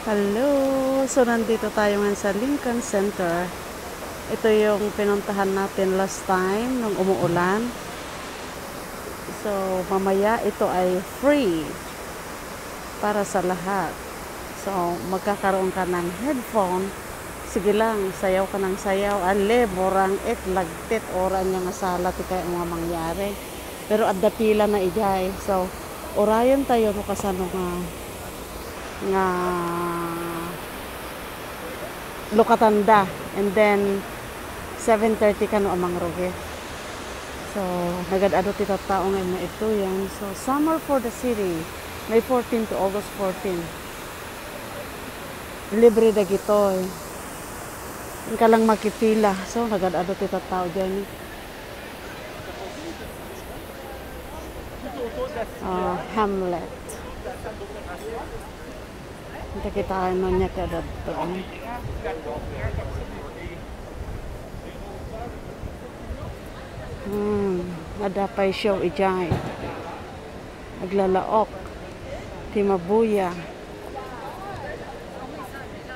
Hello! So, nandito tayo ngayon sa Lincoln Center. Ito yung pinuntahan natin last time nung umuulan. So, mamaya ito ay free para sa lahat. So, magkakaroon ka ng headphone. Sige lang, sayaw ka ng sayaw. Ale, borang it, lagtit, oran nga nga sala, ti kaya mga mangyari. Pero pila na ijay. So, orayon tayo no kasano nga nga Lokatanda and then 7.30 ka no amang roge so nagadado ti tao ngayon na ito yan so summer for the city. May 14 to August 14 libre na gito eh. Ka lang makipila. So nagadado ti tao dyan uh, Hamlet Kita kita ano niya kada to. Hmm, ada pa show ijay. Naglalaok. Timabuya.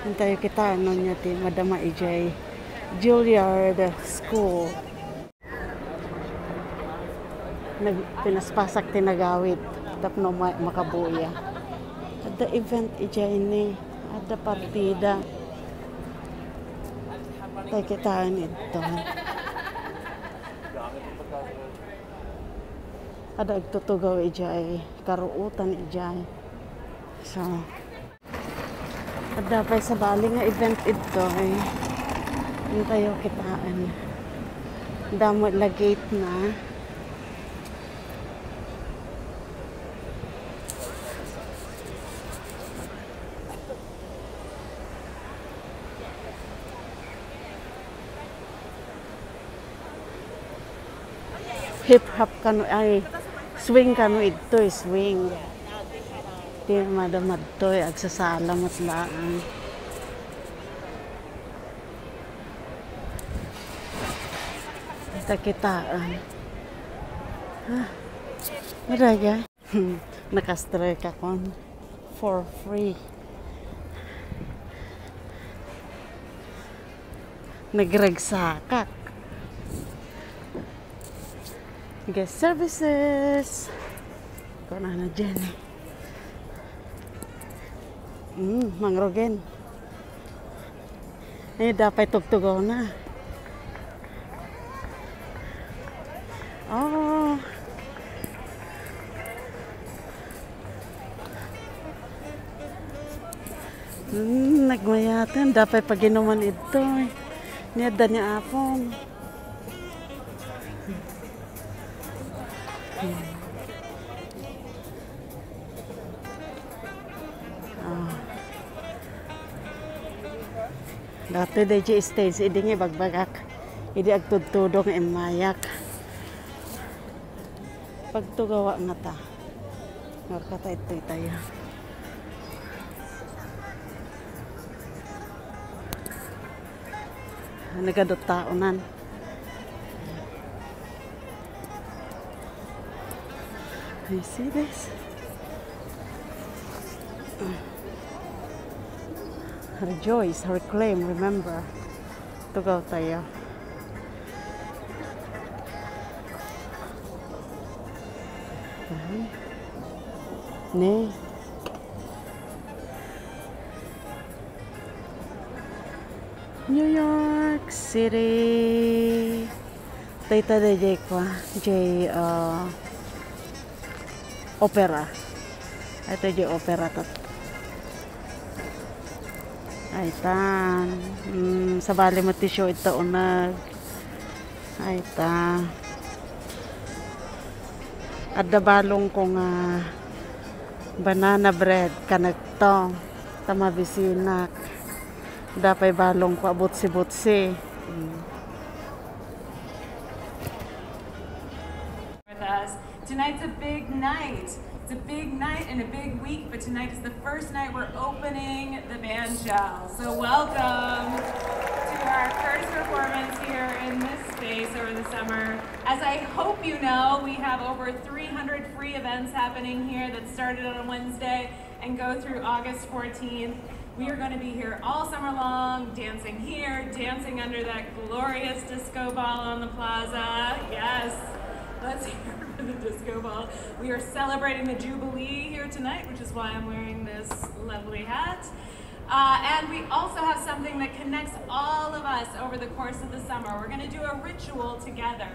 Hintay kita ano niya ti Madama ijay. Juilliard School. Nag pinaspasak tinagawid tapno makabuya. Ada event ijay ni. Ada partida. Tay kitaan ito. Ada agtutugaw ijay. Karuutan ijay. So, ada pa sa bali nga event ito eh. Yung tayo kitaan. Damo la gate na. Hip hop kano ay swing kano ito swing. Di madamad to agsasalamat laan. Kita kitaan ah maraya nakastrike ako for free. Nagragsakak guest services. Ikaw na na dyan. Mm, mangrogen. Eh, dapat tugtugaw na. Oh. Hmm, nagmayatan. Dapat pag inuman ito. Eh. Niyada niya apong. Ah. Dati DJ stage, idi nga bagbagak. Idi agtudtudong imayak. Pagtugawa nga ta. Markata ito tayo. Nagadot taonan. You see this? Rejoice, reclaim, remember. Tugaw tayo. Ne. New York City. Tayta de J. J uh, opera. Ito yung opera to. Ay tan. Mm, sa bali mo tisyo ito unag. Ay ta. Adda balong ko nga banana bread kanagto. Tama bisinak. Dapay balong ko abot-si-botsi. Mm. with us. Tonight's a big night. It's a big night and a big week, but tonight is the first night we're opening the band. So welcome to our first performance here in this space over the summer. As I hope you know, we have over 300 free events happening here that started on Wednesday and go through August 14th. We are going to be here all summer long, dancing here, dancing under that glorious disco ball on the plaza. Yes, let's hear for the disco ball. We are celebrating the Jubilee here tonight, which is why I'm wearing this lovely hat. Uh, and we also have something that connects all of us over the course of the summer. We're going to do a ritual together.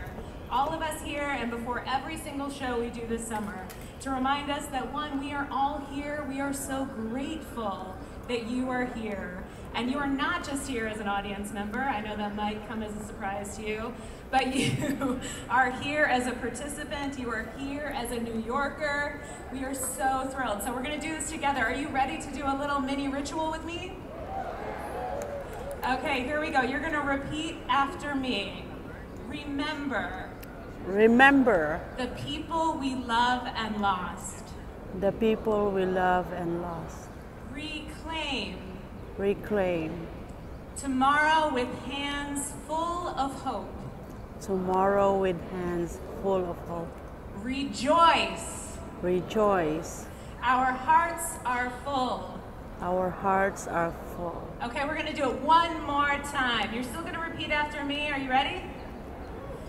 All of us here and before every single show we do this summer to remind us that one, we are all here. We are so grateful that you are here. And you are not just here as an audience member. I know that might come as a surprise to you, but you are here as a participant. You are here as a New Yorker. We are so thrilled. So we're going to do this together. Are you ready to do a little mini ritual with me? Okay, here we go. You're going to repeat after me. Remember Remember the people we love and lost. the people we love and lost. Reclaim Reclaim tomorrow with hands full of hope. tomorrow with hands full of hope. Rejoice. Rejoice. Our hearts are full. Our hearts are full. Okay, we're going to do it one more time. You're still going to repeat after me. Are you ready?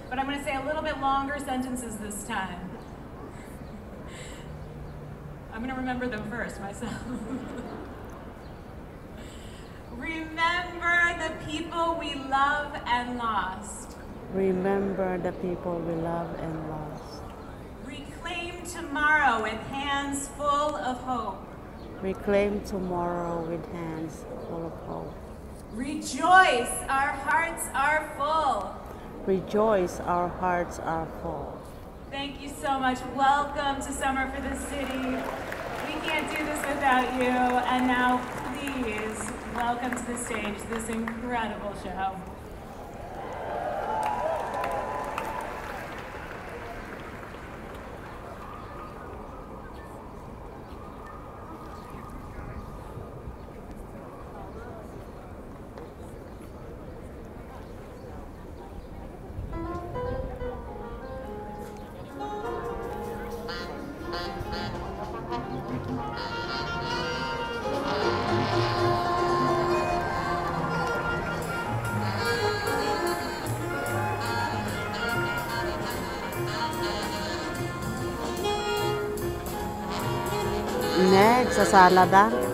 But I'm going to say a little bit longer sentences this time. I'm going to remember them first myself. Remember the people we love and lost. Remember the people we love and lost. Reclaim tomorrow with hands full of hope. Reclaim tomorrow with hands full of hope. Rejoice, our hearts are full. Rejoice, our hearts are full. Thank you so much. Welcome to Summer for the City. We can't do this without you. And now, please welcome to the stage this incredible show. Salada.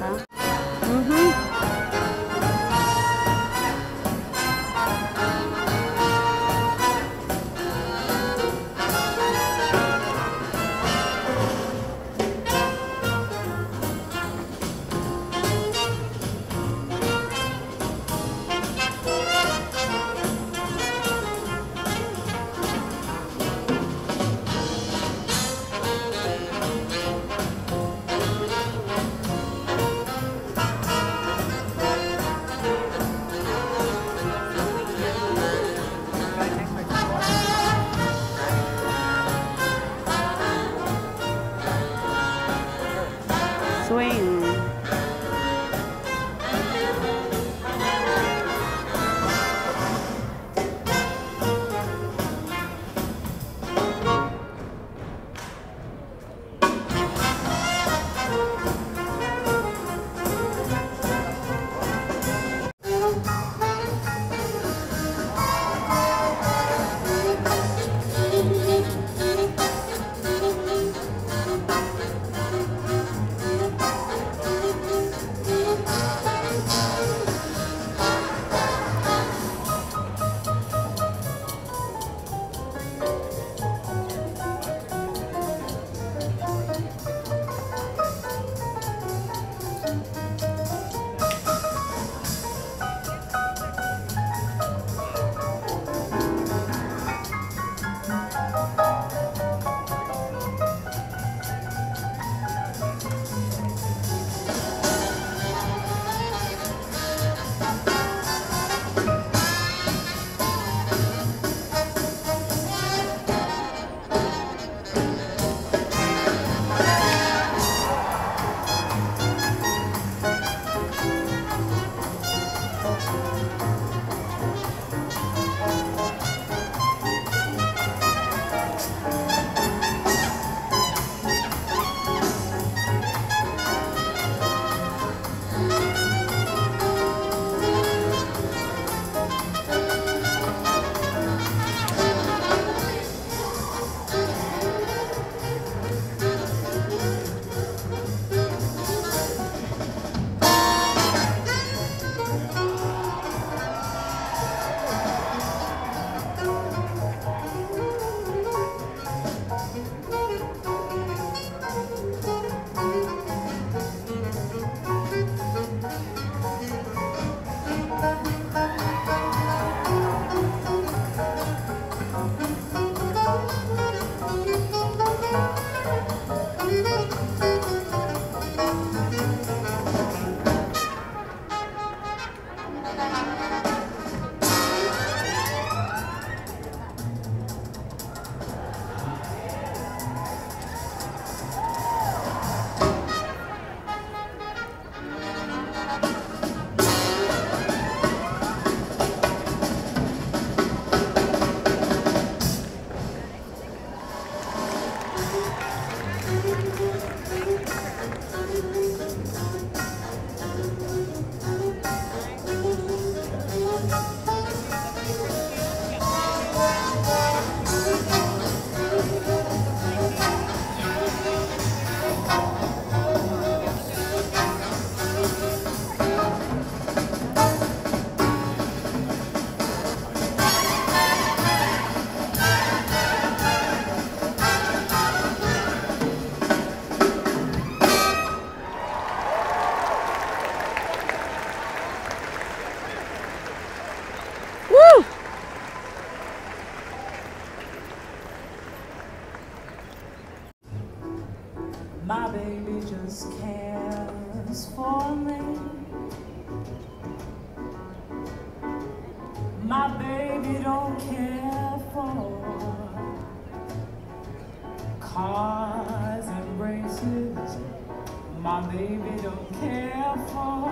Baby don't care for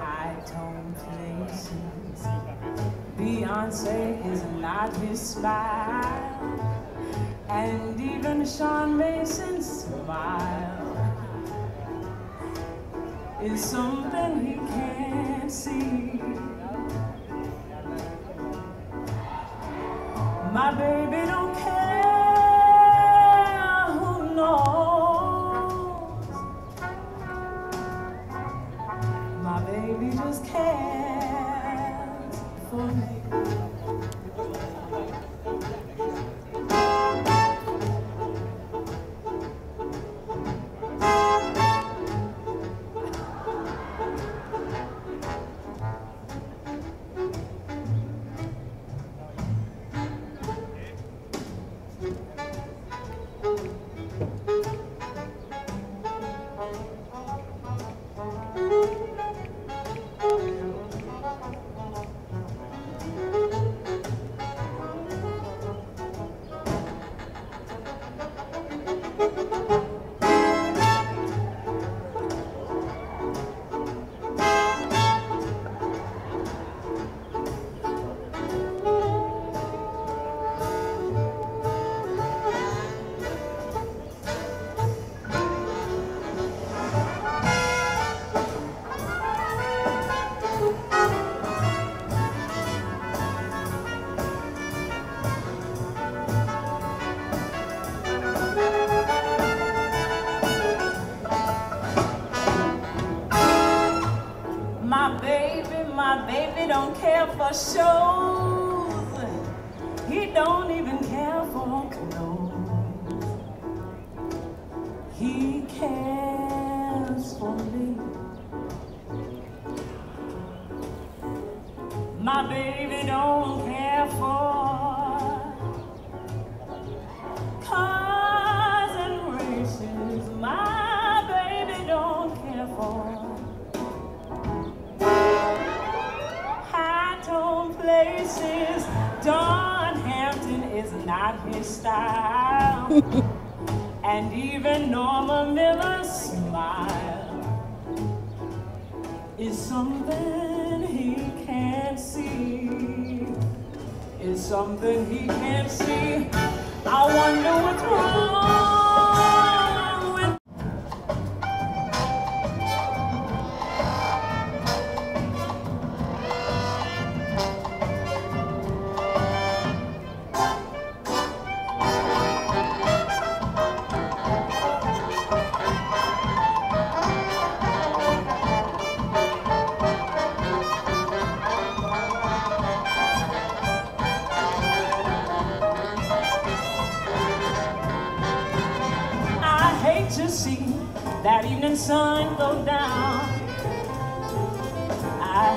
high tone places. Beyonce is not his smile, and even Sean Mason's smile is something he can't see. show! And even Norma Miller's smile is something he can't see. Is something he can't see. I wonder what's wrong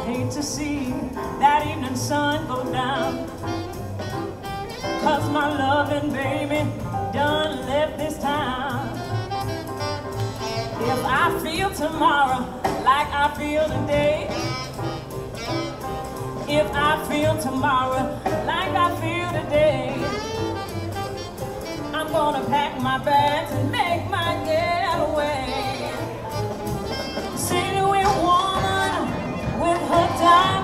hate to see that evening sun go down. Cause my loving baby done left this town. If I feel tomorrow like I feel today, if I feel tomorrow like I feel today, I'm gonna pack my bags and make my getaway. With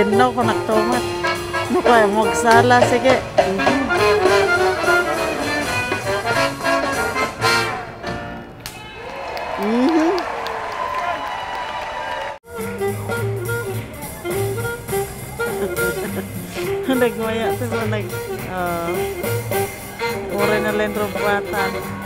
din no, kung nagtumat. No, kaya magsala, sige. Mhm. Mhm. Nagmaya sa ba nag... Uh, Uri na lang rumbatan.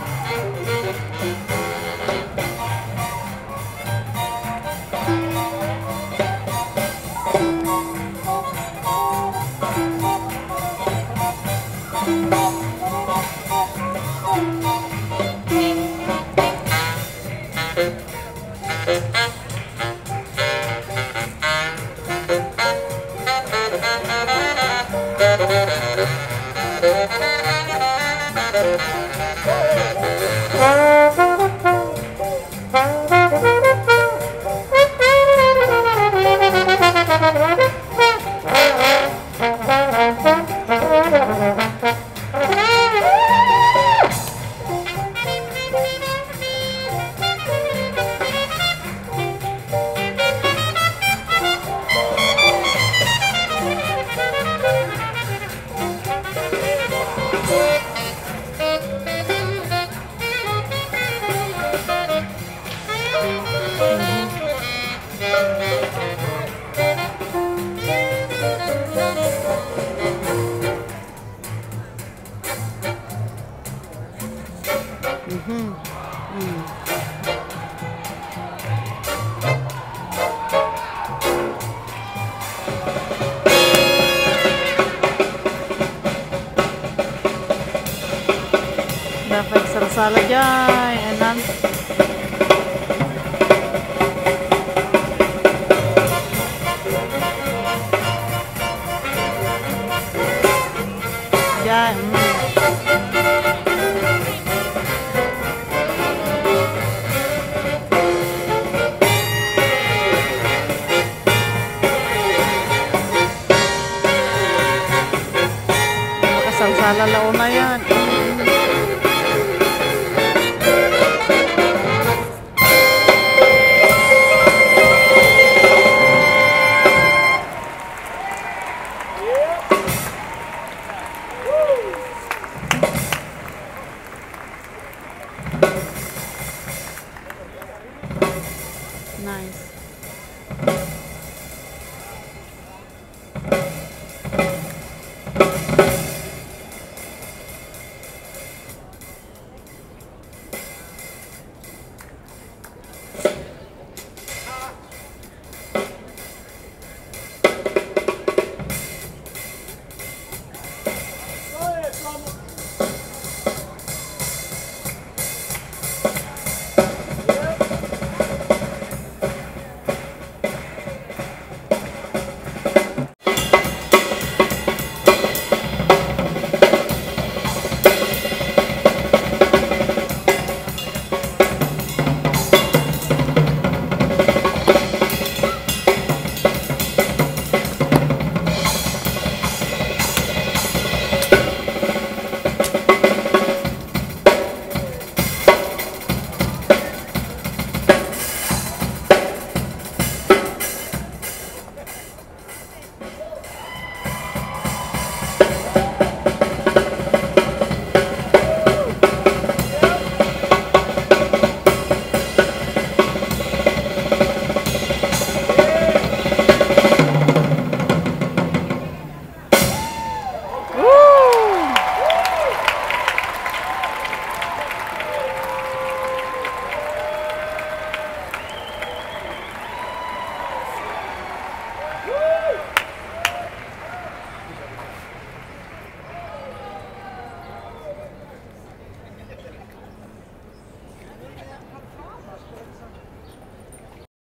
self-exercise dyan. And I'm